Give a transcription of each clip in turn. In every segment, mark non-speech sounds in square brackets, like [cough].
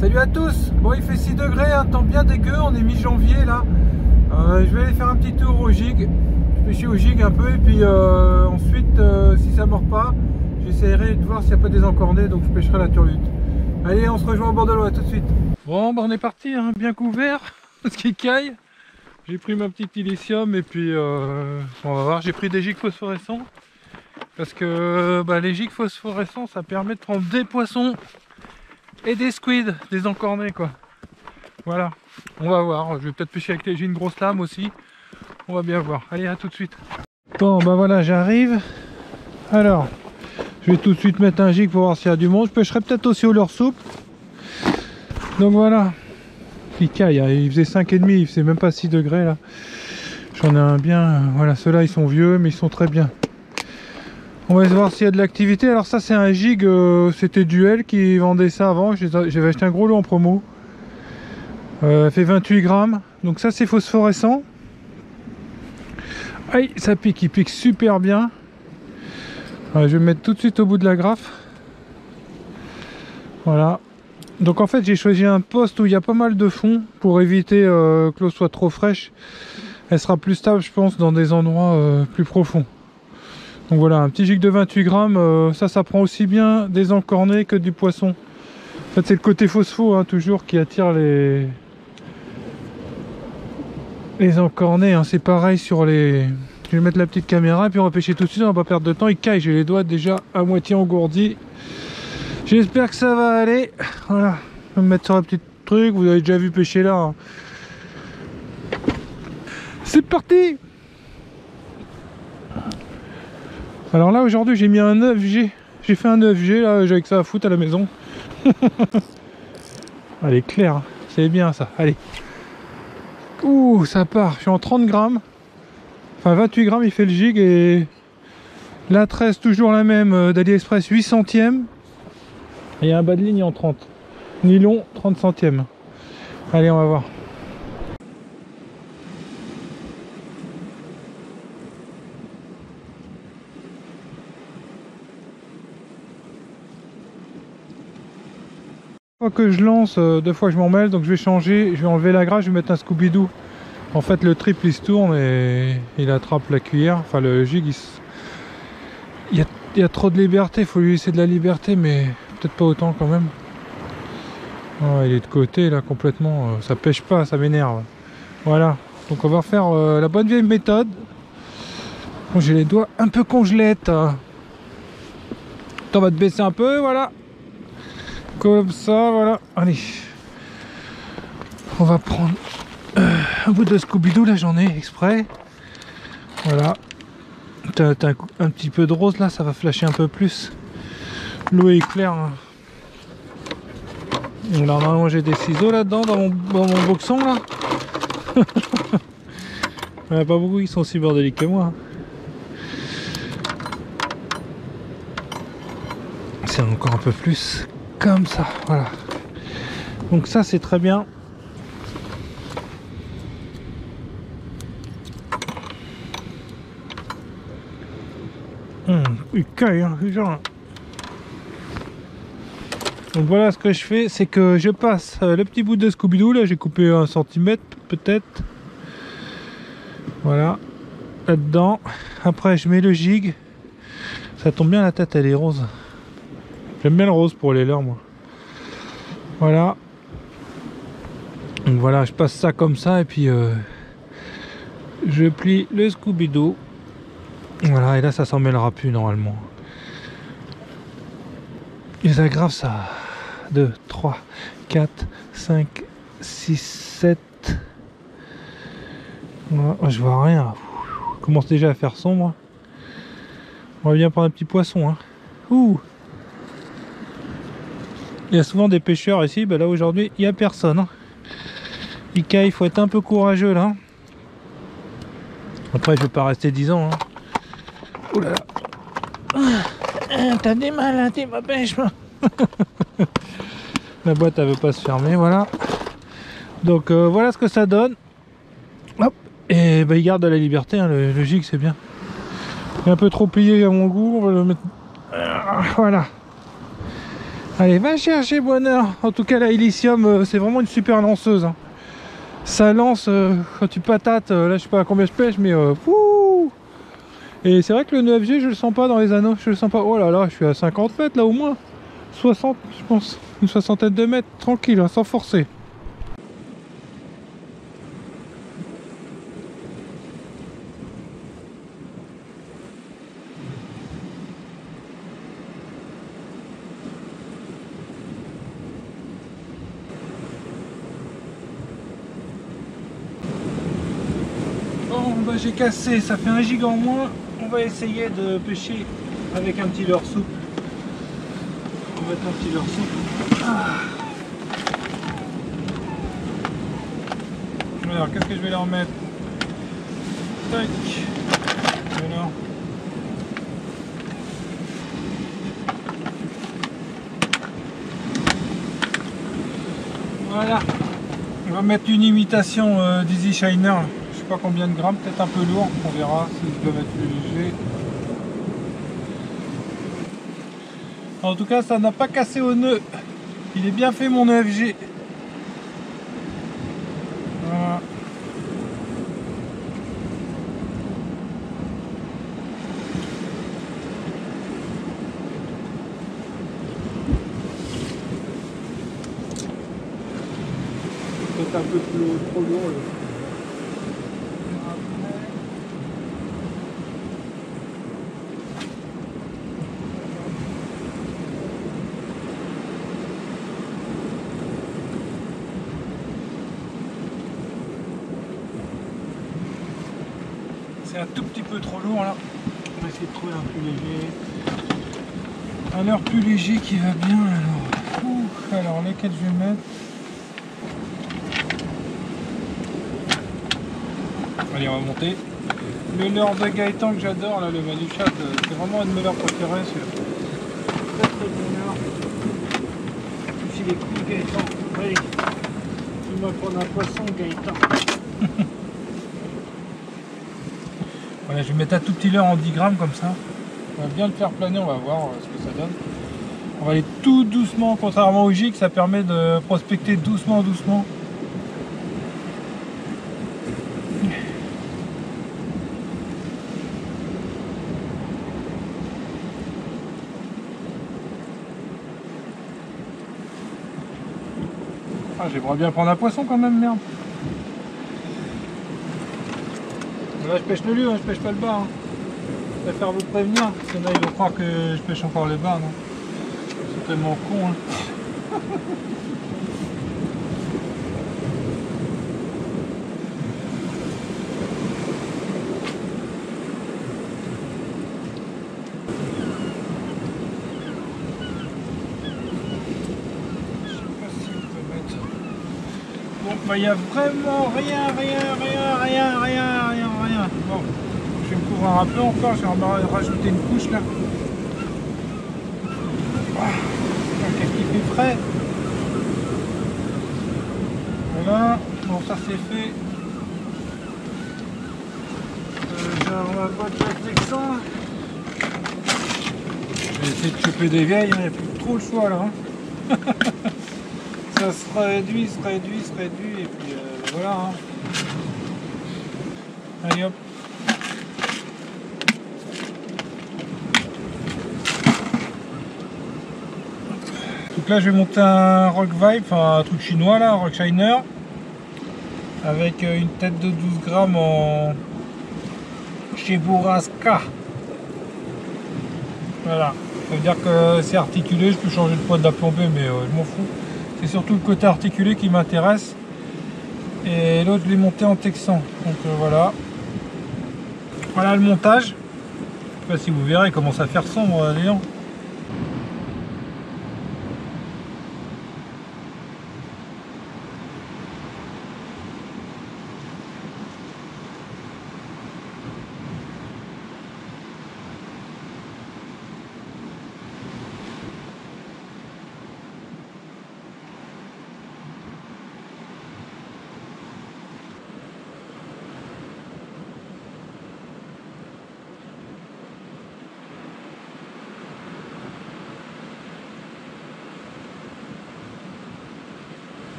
Salut à tous Bon il fait 6 degrés, un temps bien dégueu, on est mi-janvier là. Euh, je vais aller faire un petit tour au gig. Je pêcher au gig un peu et puis euh, ensuite euh, si ça mord pas, j'essaierai de voir s'il n'y a pas des encornés donc je pêcherai la turlute. Allez on se rejoint au bord de l'eau, à tout de suite. Bon bah on est parti, hein, bien couvert, [laughs] parce qu'il caille. J'ai pris ma petite ilicium et puis on va voir, j'ai pris des gigs phosphorescents. Parce que bah, les gigs phosphorescents ça permet de prendre des poissons et des squids, des encornés quoi. Voilà, on va voir. Je vais peut-être pêcher avec les... J'ai une grosse lame aussi. On va bien voir. Allez, à tout de suite. Bon, bah voilà, j'arrive. Alors, je vais tout de suite mettre un gig pour voir s'il y a du monde. Je pêcherai peut-être aussi au leur soupe. Donc voilà. Il hein. il faisait 5,5, il faisait même pas 6 degrés là. J'en ai un bien. Voilà, ceux-là ils sont vieux, mais ils sont très bien. On va voir s'il y a de l'activité. Alors ça c'est un gig, euh, c'était Duel qui vendait ça avant. J'avais acheté un gros lot en promo. Euh, fait 28 grammes. Donc ça c'est phosphorescent. Aïe, ça pique, il pique super bien. je vais me mettre tout de suite au bout de la graffe. Voilà. Donc en fait j'ai choisi un poste où il y a pas mal de fond pour éviter euh, que l'eau soit trop fraîche. Elle sera plus stable je pense dans des endroits plus profonds. Donc voilà, un petit gig de 28 grammes, euh, ça, ça prend aussi bien des encornés que du poisson. En fait, c'est le côté phospho, hein, toujours, qui attire les, les encornés. Hein. C'est pareil sur les... Je vais mettre la petite caméra, puis on va pêcher tout de suite, on va pas perdre de temps. Il caille, j'ai les doigts déjà à moitié engourdis. J'espère que ça va aller. Voilà, je vais me mettre sur un petit truc, vous avez déjà vu pêcher là. Hein. C'est parti Alors là aujourd'hui j'ai mis un 9G. J'ai fait un 9G là, j'ai avec ça à foutre à la maison. [laughs] Elle est claire, c'est bien ça. Allez. Ouh, ça part. Je suis en 30 grammes. Enfin 28 grammes il fait le gig et la 13 toujours la même euh, d'AliExpress 8 centièmes. Et un bas de ligne en 30. Nylon 30 centièmes. Allez on va voir. Fois que je lance, euh, deux fois je m'en mêle, donc je vais changer, je vais enlever la grâce, je vais mettre un Scooby-Doo. En fait le triple il se tourne et il attrape la cuillère, enfin le jig il, y, a, trop de liberté, il faut lui laisser de la liberté mais peut-être pas autant quand même. Oh, il est de côté là complètement, euh, ça pêche pas, ça m'énerve. Voilà, donc on va faire euh, la bonne vieille méthode. J'ai les doigts un peu congelettes. On va te baisser un peu, voilà. Comme ça, voilà. Allez. On va prendre euh, un bout de Scooby-Doo, là j'en ai exprès. Voilà. T'as un, petit peu de rose là, ça va flasher un peu plus. L'eau est claire. Hein. Normalement j'ai des ciseaux là-dedans dans mon, boxon là. [laughs] Il n'y a pas beaucoup qui sont aussi bordéliques que moi. Hein. C'est encore un peu plus comme ça voilà. Donc ça c'est très bien. Hum, il caille hein, donc voilà ce que je fais c'est que je passe euh, le petit bout de Scooby-Doo là j'ai coupé un centimètre peut-être. Voilà là dedans après je mets le jig ça tombe bien la tête elle est rose J'aime bien le rose pour les leurs, moi. Voilà. Donc voilà, je passe ça comme ça et puis euh, je plie le Scooby-Doo. Voilà, et là ça s'en mêlera plus normalement. Ils aggravent ça. 2, 3, 4, 5, 6, 7. je vois rien. Je commence déjà à faire sombre. On va bien prendre un petit poisson. Hein. Ouh il y a souvent des pêcheurs ici, ben là aujourd'hui il n'y a personne. Hein. Il faut être un peu courageux là. Après je vais pas rester 10 ans. Hein. Ah, t'as des mal, hein, t'es ma pêche. [laughs] La boîte elle veut pas se fermer, voilà. Donc euh, voilà ce que ça donne. Hop. Et ben, il garde la liberté, hein, le, le gig c'est bien. Il est un peu trop plié à mon goût, on va le mettre. Voilà. Allez, va chercher bonheur. En tout cas, la Elysium, euh, c'est vraiment une super lanceuse. hein. Ça lance euh, quand tu patates. euh, là, je sais pas à combien je pêche, mais Et c'est vrai que le 9G, je le sens pas dans les anneaux. Je le sens pas. Oh là là, je suis à 50 mètres là au moins. 60, je pense. Une soixantaine de mètres, tranquille, hein, sans forcer. Bon, bah j'ai cassé, ça fait un giga en moins. On va essayer de pêcher avec un petit leurre souple. On va mettre un petit leurre souple. Ah. Alors, qu'est-ce que je vais leur mettre? Tac. Voilà. On va mettre une imitation euh, d'Easy Shiner. Je pas combien de grammes, peut-être un peu lourd. On verra s'ils doivent être plus légers. En tout cas, ça n'a pas cassé au nœud. Il est bien fait mon 9G. Voilà. Peut-être un peu plus trop lourd. là. C'est un tout petit peu trop lourd là. On va essayer de trouver un plus léger. Un heure plus léger qui va bien alors. Ouh, alors lesquels je vais mettre? Allez, on va monter. Le leurre de Gaëtan que j'adore, là, le Manuchat, euh, c'est vraiment un de mes leurres préférés celui-là. Très très bon leurre. Puis les coups Gaëtan. Allez, tu vas prendre un poisson Gaëtan. [laughs] Voilà, je vais mettre un tout petit leurre en 10 grammes comme ça. On va bien le faire planer, on va voir euh, ce que ça donne. On va aller tout doucement, contrairement au jig, ça permet de prospecter doucement, doucement. Ah, j'aimerais bien prendre un poisson quand même, merde. Je pêche le lieu, hein, je pêche pas le bas. Hein. Je préfère vous prévenir, là, ils vont croire que je pêche encore le bas. C'est tellement con. Hein. Bah il n'y a vraiment rien, rien, rien, rien, rien. Un peu encore, je vais en rajouter une couche là. Ah, Qu'est-ce qui fait frais Voilà, bon ça c'est fait. Euh, j'ai ma boîte Texan. Je vais essayer de choper des vieilles, il n'y a plus trop le choix là. hein. [laughs] ça se réduit, se réduit, se réduit, et puis euh, voilà. hein. Allez hop. Donc là, je vais monter un Rock Vibe, un truc chinois là, un Rock Shiner, avec euh, une tête de 12 grammes en Cheburaska. Voilà. Ça veut dire que c'est articulé, je peux changer de poids de la plombée, mais euh, je m'en fous. C'est surtout le côté articulé qui m'intéresse. Et l'autre, je l'ai monté en texan. Donc euh, voilà. Voilà le montage. Je sais pas si vous verrez, il commence à faire sombre, euh,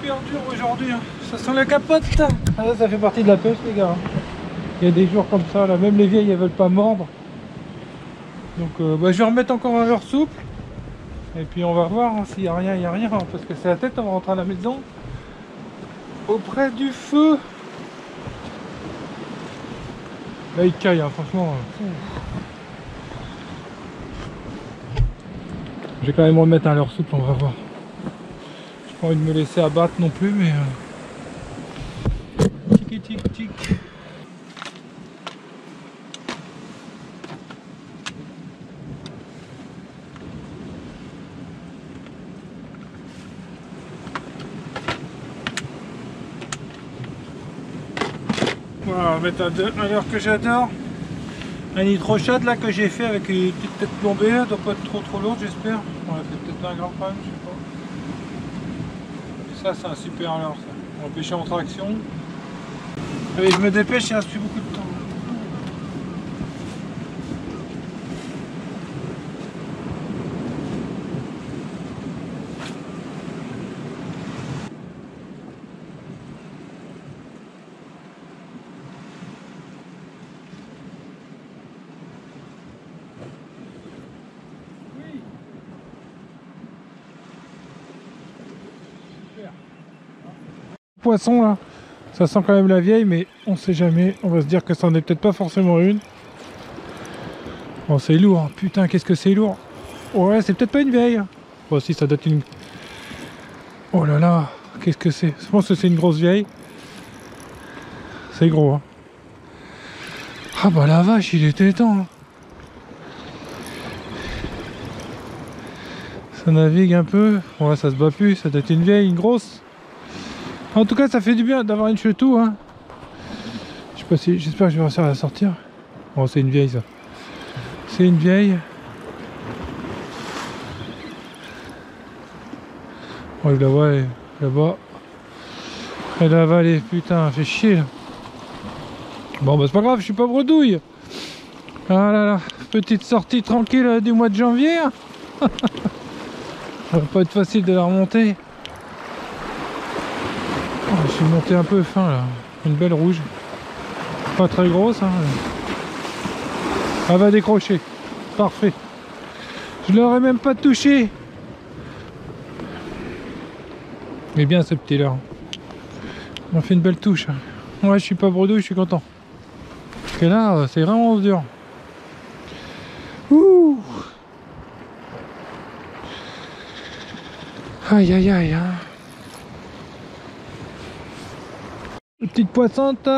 Super dur aujourd'hui. hein. Ça sent la capote. Ah, ça fait partie de la pêche, les gars. Il y a des jours comme ça, là. Même les vieilles, elles veulent pas mordre. Donc, euh, bah, je vais remettre encore un leurre souple. Et puis, on va voir hein, s'il y a rien, il y a rien. hein, parce que c'est la tête, on va rentrer à la maison. Auprès du feu. Là, il caille, hein, franchement. Je vais quand même remettre un leurre souple, on va voir. Pas envie de me laisser abattre non plus, mais. Tiki tic tic. Voilà, on va mettre un, un leurre que j'adore. Un hydrochat là que j'ai fait avec une petite tête plombée, doit pas être trop trop lourde j'espère. On a fait peut-être 20 grammes quand même, je sais pas. Ça c'est un super leurre ça. On va pêcher en traction. Allez je me dépêche, il reste plus beaucoup de temps. Là, ça sent quand même la vieille, mais on sait jamais. On va se dire que ça en est peut-être pas forcément une. Bon, c'est lourd. Putain, qu'est-ce que c'est lourd. Ouais, c'est peut-être pas une vieille. Bon, si, ça être une. Oh là là, qu'est-ce que c'est Je pense que c'est une grosse vieille. C'est gros. Hein. Ah bah la vache, il était temps. hein. Ça navigue un peu. Ouais, ça se bat plus. Ça doit être une vieille, une grosse. En tout cas, ça fait du bien d'avoir une chetou. Hein. J'espère que je vais réussir à la sortir. Bon, c'est une vieille, ça. C'est une vieille. Oh, je la vois là-bas. Elle a avalé. Putain, fait chier là. Bon, bah, c'est pas grave, je suis pas bredouille. Ah là là. Petite sortie tranquille euh, du mois de janvier. hein. [laughs] Ça va pas être facile de la remonter. Monté un peu fin là. Une belle rouge. Pas très grosse. Hein. Elle va décrocher. Parfait. Je l'aurais même pas touché. Mais bien ce petit là. On fait une belle touche. hein. Ouais, je suis pas bredouille, je suis content. Parce que là, c'est vraiment dur. Ouh Aïe aïe aïe hein. Une Petite poissante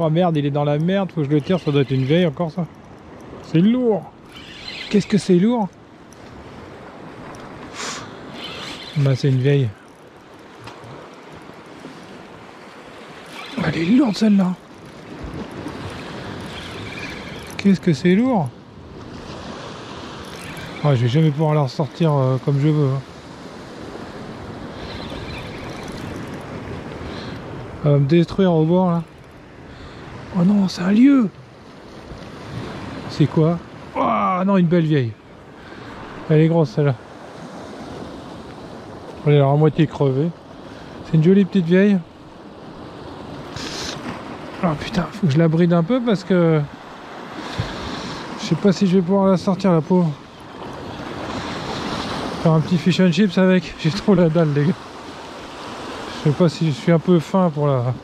Oh merde il est dans la merde, faut que je le tire, ça doit être une vieille encore ça. C'est lourd Qu'est-ce que c'est lourd? Bah c'est une vieille. Elle est lourde celle-là Qu'est-ce que c'est lourd? Ah je vais jamais pouvoir la ressortir euh, comme je veux. Elle va me détruire au bord là. Oh non, c'est un lieu C'est quoi? Ah non, une belle vieille. Elle est grosse celle-là. Elle est à moitié crevée. C'est une jolie petite vieille. Oh putain, faut que je la bride un peu parce que... Je sais pas si je vais pouvoir la sortir la pauvre. Faire un petit fish and chips avec. [laughs] J'ai trop la dalle les gars. Sais pas si je suis un peu fin pour la...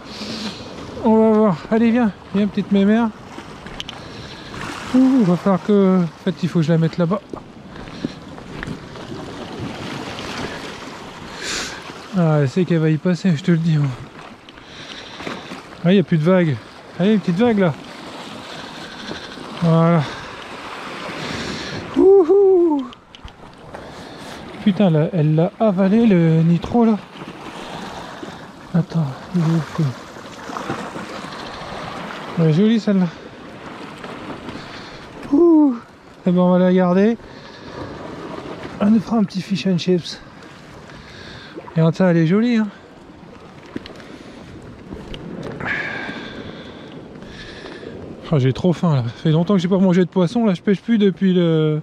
On va voir. Allez, viens. Viens, petite mémère. Ouh, va falloir que... En fait, il faut que je la mette là-bas. Ah, elle sait qu'elle va y passer, je te le dis. moi. Ah, il n'y a plus de vagues. Allez, une petite vague, là. Voilà. Ouhou Putain, là, elle l'a avalé, le nitro, là. Attends, il est feu Elle est jolie celle-là. Ouh Eh ben on va la garder. On nous fera un petit fish and chips. Et ça, elle est jolie. Hein Oh, j'ai trop faim là. Ça fait longtemps que j'ai pas mangé de poisson. Là, je pêche plus depuis le.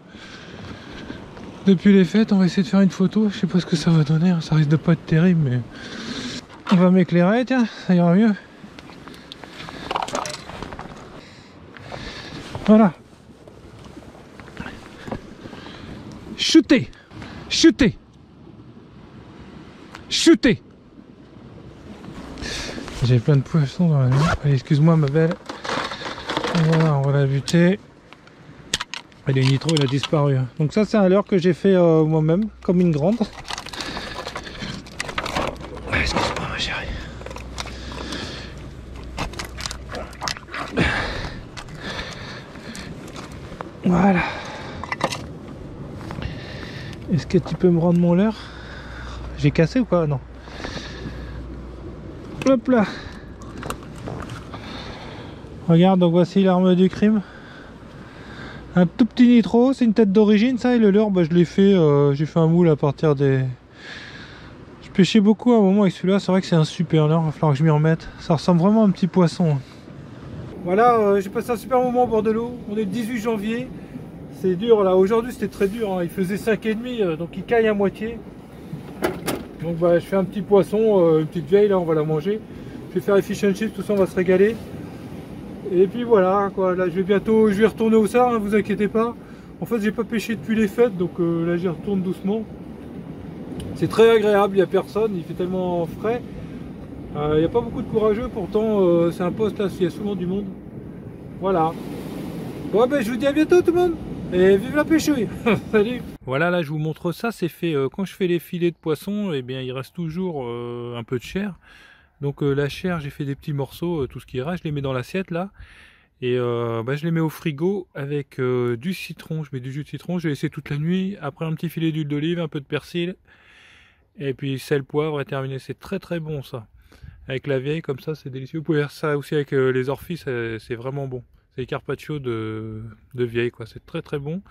Depuis les fêtes. On va essayer de faire une photo. Je sais pas ce que ça va donner. hein. Ça risque de pas être terrible, mais. On va m'éclairer, tiens, ça ira mieux. Voilà. Shooter Shooter Shooter J'ai plein de poissons dans la. Allez, excuse-moi ma belle. Voilà, on va la buter. Et le nitro il a disparu. hein. Donc ça c'est un leurre que j'ai fait euh, moi-même, comme une grande. Ah, Excuse-moi ma chérie. Voilà. Est-ce que tu peux me rendre mon leurre? J'ai cassé ou pas Non. Hop là. Regarde, donc voici l'arme du crime. Un tout petit nitro, c'est une tête d'origine ça et le leurre bah, je l'ai fait, euh, j'ai fait un moule à partir des... Je pêchais beaucoup à un moment avec celui-là, c'est vrai que c'est un super leurre, il va falloir que je m'y remette. Ça ressemble vraiment à un petit poisson. Voilà, euh, j'ai passé un super moment au bord de l'eau, on est le 18 janvier. C'est dur là, aujourd'hui c'était très dur, hein. il faisait 5,5 euh, donc il caille à moitié. Donc bah, je fais un petit poisson, euh, une petite vieille là, on va la manger. Je vais faire les fish and chips, tout ça on va se régaler. Et puis voilà, quoi. Là, je vais bientôt, je vais retourner au SAR, hein, vous inquiétez pas. En fait, j'ai pas pêché depuis les fêtes, donc euh, là, j'y retourne doucement. C'est très agréable, il n'y a personne, il fait tellement frais. Il n'y a pas beaucoup de courageux, pourtant, c'est un poste là, il y a souvent du monde. Voilà. Bon, ben, je vous dis à bientôt, tout le monde. Et vive la pêcherie. [laughs] Salut. Voilà, là, je vous montre ça. C'est fait euh, quand je fais les filets de poisson, eh bien, il reste toujours euh, un peu de chair. Donc euh, la chair, j'ai fait des petits morceaux, tout ce qui reste, je les mets dans l'assiette là. Et bah, je les mets au frigo avec du citron. Je mets du jus de citron, je vais laisser toute la nuit. Après un petit filet d'huile d'olive, un peu de persil. Et puis sel, poivre et terminé. C'est très très bon ça. Avec la vieille comme ça, c'est délicieux. Vous pouvez faire ça aussi avec les orphis, c'est vraiment bon. C'est les carpaccio de, de vieille quoi. C'est très très bon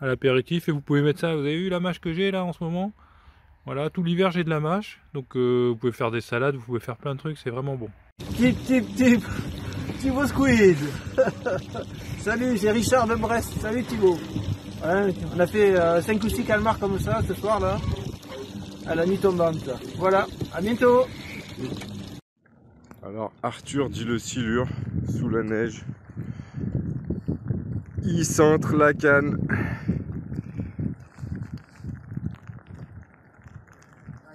à l'apéritif. Et vous pouvez mettre ça, vous avez vu la mâche que j'ai là en ce moment? Voilà, tout l'hiver j'ai de la mâche, donc euh, vous pouvez faire des salades, vous pouvez faire plein de trucs, c'est vraiment bon. Tip, tip, tip. Thibaut Squid. [laughs] Salut, c'est Richard de Brest. Salut Thibaut. Ouais, on a fait 5 ou 6 calmars comme ça ce soir là. À la nuit tombante. Voilà, à bientôt. Alors Arthur dit le silure sous la neige. Il centre la canne.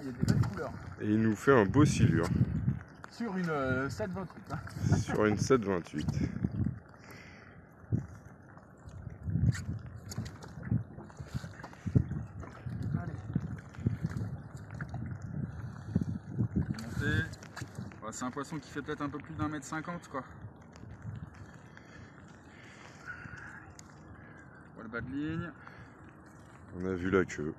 Il y a des belles couleurs. Et il nous fait un beau silure Sur une euh, 728. sur une 728. monter. Ouais, c'est un poisson qui fait peut-être un peu plus d'un mètre cinquante quoi. Bas de ligne. On a vu la queue.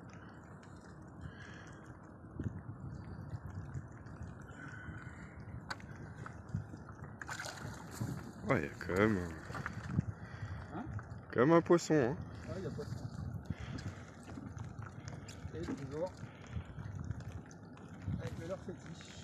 Ouais, il y a quand même. un- Hein quand même un poisson. Hein. Ouais, il y a poisson. Et toujours. Avec le leur fétiche.